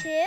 two.